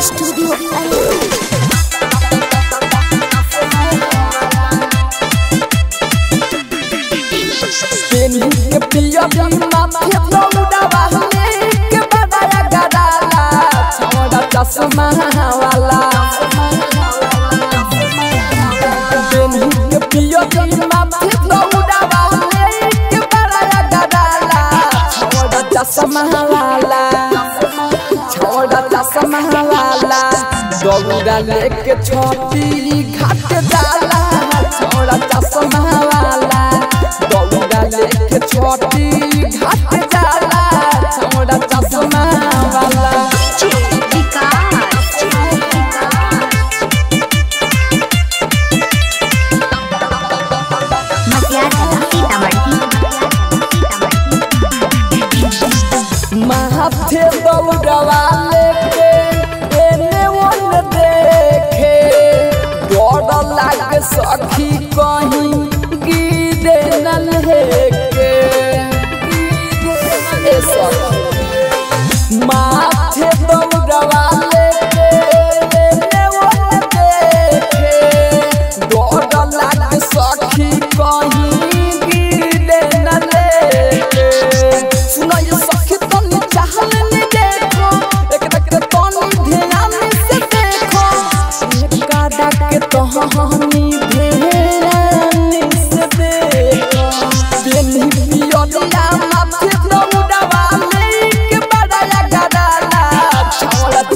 Studio अरे के पिया माथे दौड़ावा के बड़ा गडाला छोड़ा चश्मा चश्मा वाला दौड़ा लेके छोटी घाट जाला, छोड़ा चश्मा वाला दौड़ा लेके छोटी घाट जाला, छोड़ा चश्मा वाला माथे दौड़वा सखी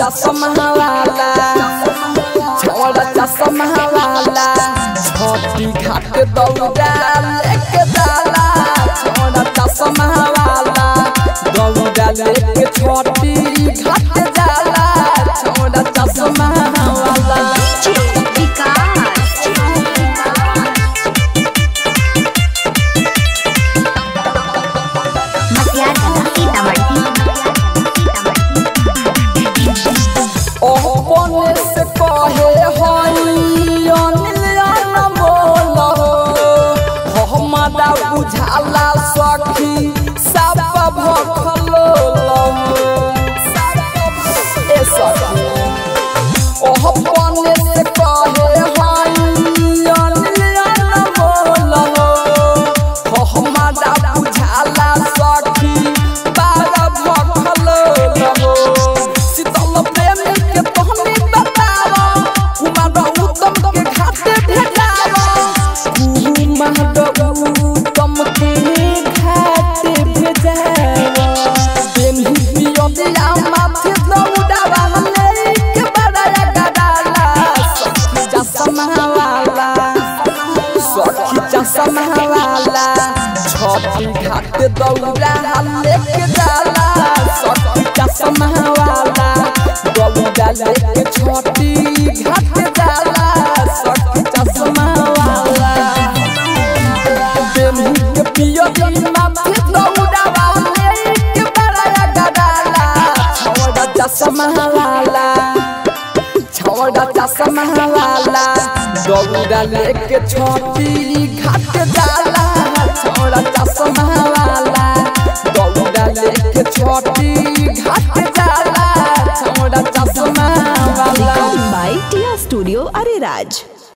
चश्मा हवाला छोड़ा चश्मा वाला छोटी घाट दौड़ा लेके जाला छोड़ा चश्मा वाला दौड़ा छोटी I love Allah. वाला छोटी घाट जाला सखी चश्मा वाला दौड़ा लेके छोटी घाट चश्मा वाला बेनी के पियो माथे लेके बड़ा चश्मा वाला दौड़ा लेके छोटी घाट जाला छोड़ा चश्मा वाला बबुरा लेके छोटी घाट जाला छोड़ा चश्मा वाला बाय टिया स्टूडियो अरे राज